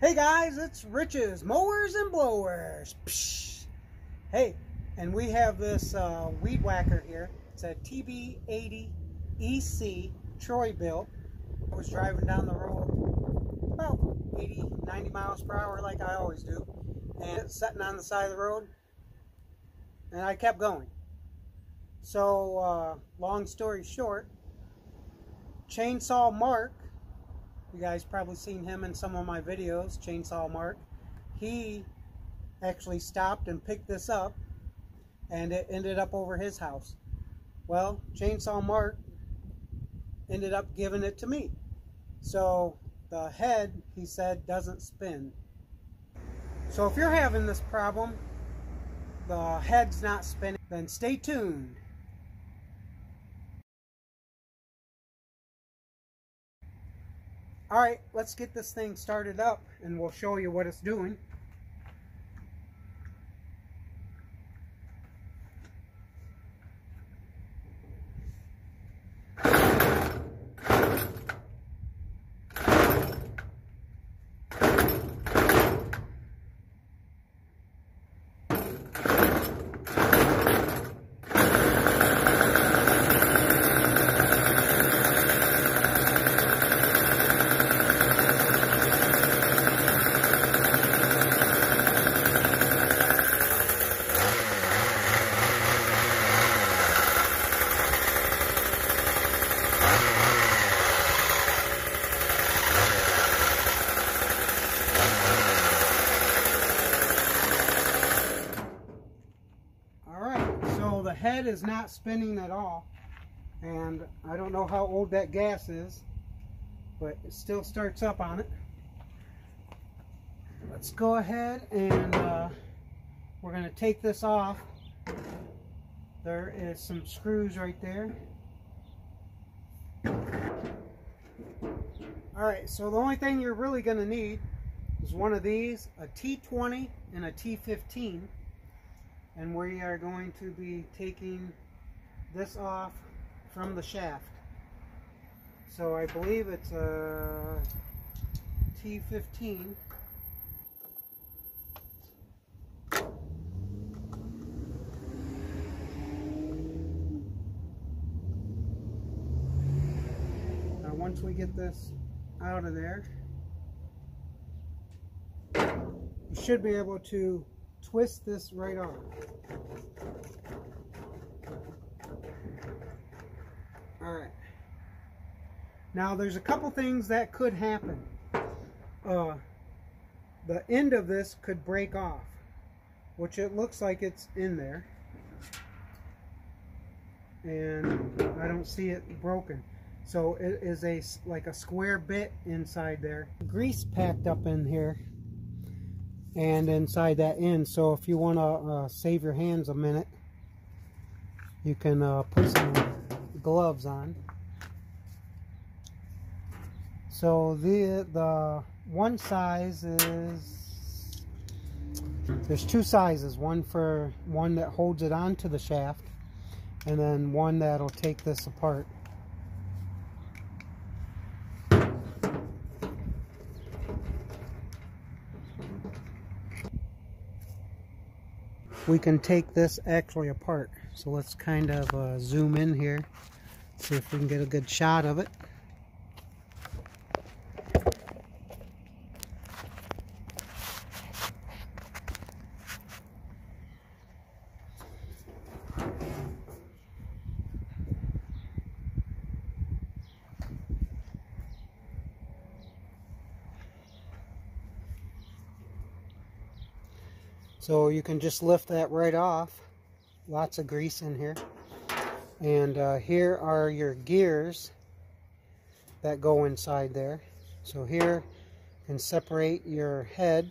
Hey guys, it's Rich's Mowers and Blowers. Psh. Hey, and we have this uh, weed whacker here. It's a TB80 EC Troy-Bilt. I was driving down the road about 80, 90 miles per hour like I always do. And it's sitting on the side of the road. And I kept going. So, uh, long story short, Chainsaw Mark you guys probably seen him in some of my videos, Chainsaw Mark. He actually stopped and picked this up and it ended up over his house. Well, Chainsaw Mark ended up giving it to me. So the head, he said, doesn't spin. So if you're having this problem, the head's not spinning, then stay tuned. Alright, let's get this thing started up and we'll show you what it's doing. Head is not spinning at all. And I don't know how old that gas is, but it still starts up on it. Let's go ahead and uh, we're going to take this off. There is some screws right there. Alright, so the only thing you're really going to need is one of these, a T20 and a T15 and we are going to be taking this off from the shaft. So I believe it's a T15. Now once we get this out of there, you should be able to twist this right off. Alright. Now there's a couple things that could happen. Uh, the end of this could break off, which it looks like it's in there. And I don't see it broken. So it is a like a square bit inside there. Grease packed up in here and inside that end. So if you want to uh, save your hands a minute, you can uh, put some gloves on. So the the one size is there's two sizes. One for one that holds it onto the shaft, and then one that'll take this apart. We can take this actually apart. So let's kind of uh, zoom in here, see if we can get a good shot of it. So you can just lift that right off. Lots of grease in here. And uh, here are your gears that go inside there. So here you can separate your head.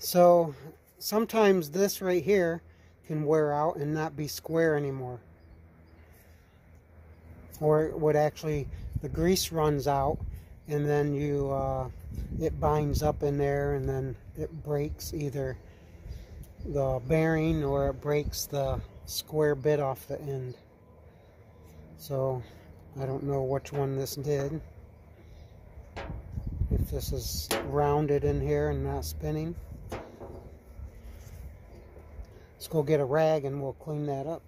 So sometimes this right here can wear out and not be square anymore or it would actually the grease runs out and then you uh, it binds up in there and then it breaks either the bearing or it breaks the square bit off the end. So I don't know which one this did. If this is rounded in here and not spinning. Let's go get a rag and we'll clean that up.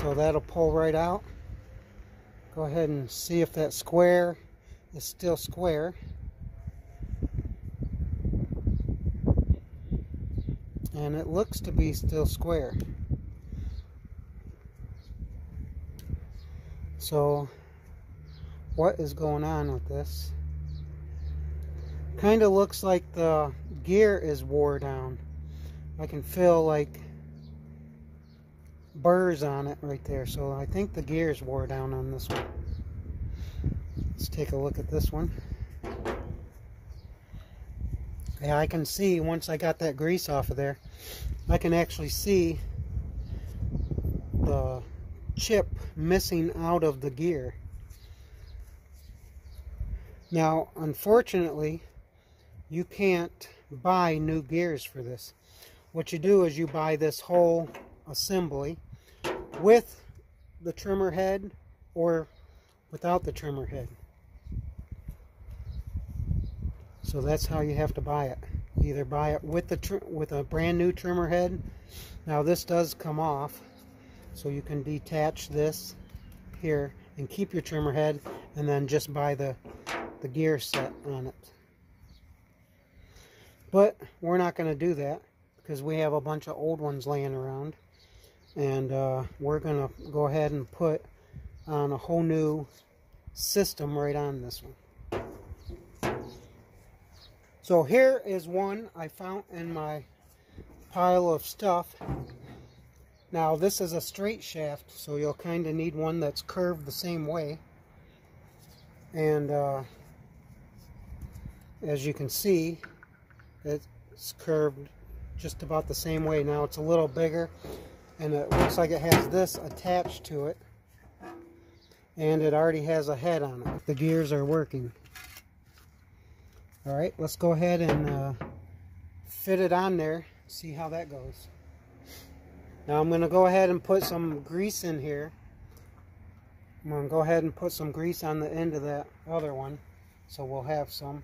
So that'll pull right out. Go ahead and see if that square is still square. And it looks to be still square. So what is going on with this? Kind of looks like the gear is wore down. I can feel like burrs on it right there. So I think the gears wore down on this one. Let's take a look at this one. Yeah, I can see once I got that grease off of there, I can actually see the chip missing out of the gear. Now, unfortunately, you can't buy new gears for this. What you do is you buy this whole assembly with the trimmer head or without the trimmer head. So that's how you have to buy it. Either buy it with the with a brand new trimmer head. Now this does come off, so you can detach this here and keep your trimmer head, and then just buy the the gear set on it. But we're not going to do that because we have a bunch of old ones laying around and uh, we're gonna go ahead and put on a whole new system right on this one. So here is one I found in my pile of stuff. Now this is a straight shaft so you'll kind of need one that's curved the same way. And uh, as you can see it's curved just about the same way. Now it's a little bigger and it looks like it has this attached to it. And it already has a head on it. The gears are working. All right let's go ahead and uh, fit it on there. See how that goes. Now I'm going to go ahead and put some grease in here. I'm going to go ahead and put some grease on the end of that other one so we'll have some.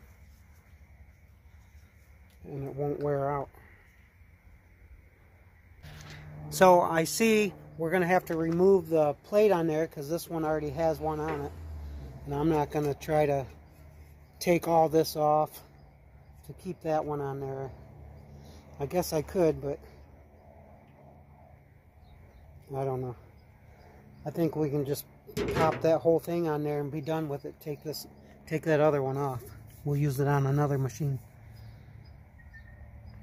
And it won't wear out so I see we're going to have to remove the plate on there because this one already has one on it. And I'm not going to try to take all this off to keep that one on there. I guess I could, but I don't know. I think we can just pop that whole thing on there and be done with it. Take this, take that other one off. We'll use it on another machine.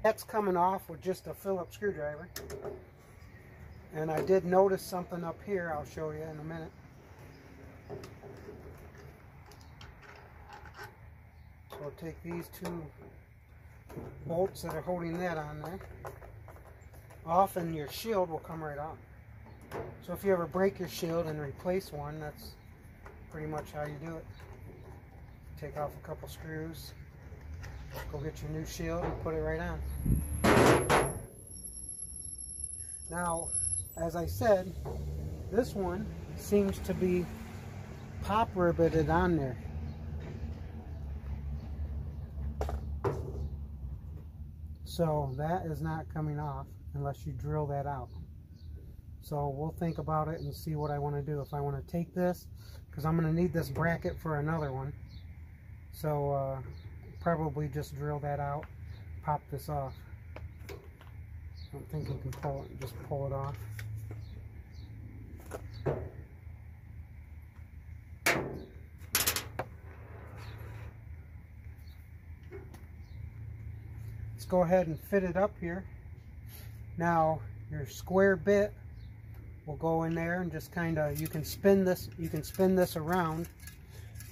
That's coming off with just a Phillips screwdriver. And I did notice something up here I'll show you in a minute. So I'll take these two bolts that are holding that on there off and your shield will come right off. So if you ever break your shield and replace one, that's pretty much how you do it. Take off a couple screws, go get your new shield and put it right on. Now, as I said, this one seems to be pop riveted on there. So that is not coming off unless you drill that out. So we'll think about it and see what I want to do. If I want to take this, because I'm going to need this bracket for another one. So uh, probably just drill that out, pop this off. I don't think you can pull it, just pull it off. Let's go ahead and fit it up here. Now your square bit will go in there and just kind of you can spin this you can spin this around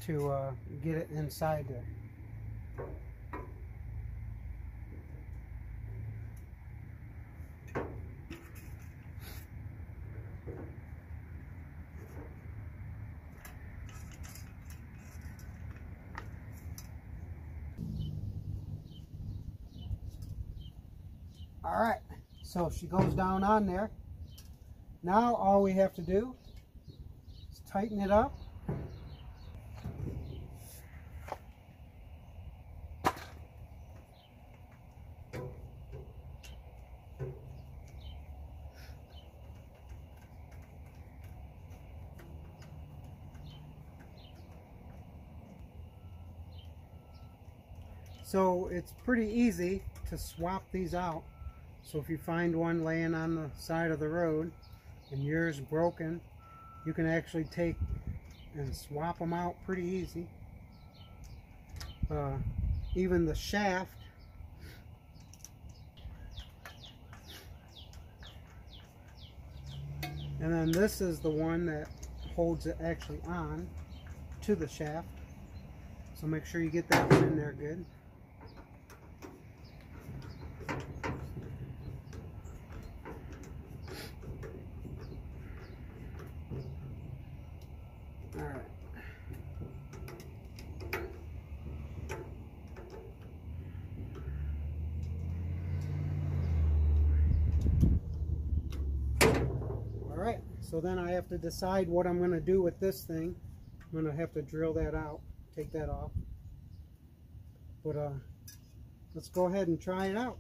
to uh, get it inside there. All right, so she goes down on there. Now all we have to do is tighten it up. So it's pretty easy to swap these out. So if you find one laying on the side of the road and yours broken, you can actually take and swap them out pretty easy. Uh, even the shaft and then this is the one that holds it actually on to the shaft so make sure you get that one in there good So then I have to decide what I'm going to do with this thing. I'm going to have to drill that out, take that off. But uh, let's go ahead and try it out.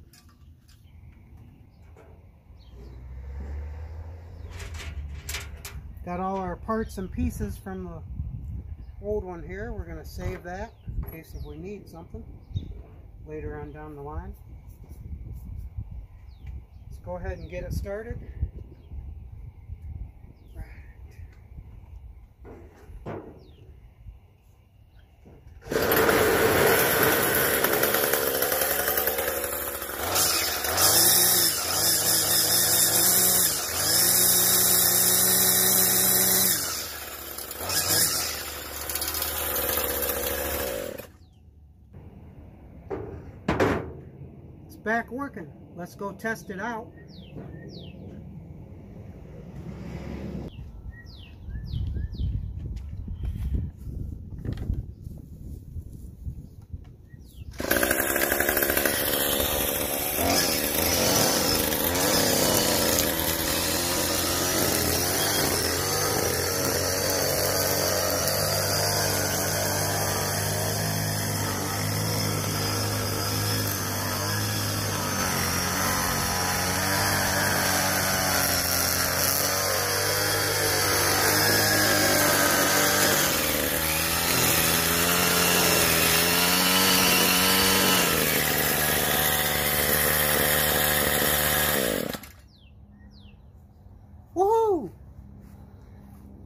Got all our parts and pieces from the old one here. We're going to save that in case if we need something later on down the line. Let's go ahead and get it started. Back working. Let's go test it out.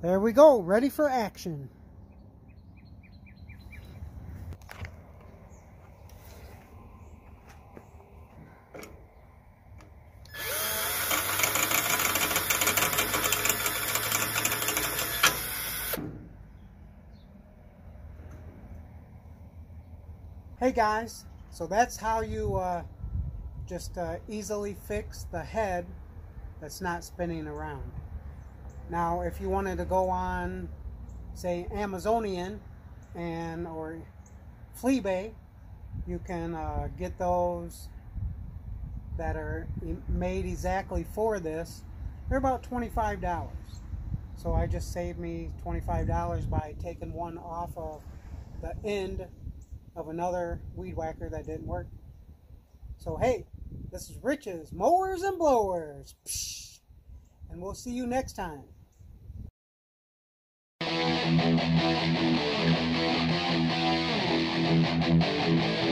There we go, ready for action. Hey guys, so that's how you uh, just uh, easily fix the head that's not spinning around. Now, if you wanted to go on, say, Amazonian and or Fleabay, you can uh, get those that are made exactly for this. They're about $25. So I just saved me $25 by taking one off of the end of another weed whacker that didn't work. So hey, this is Rich's Mowers and Blowers. Psh, and we'll see you next time. Thank you.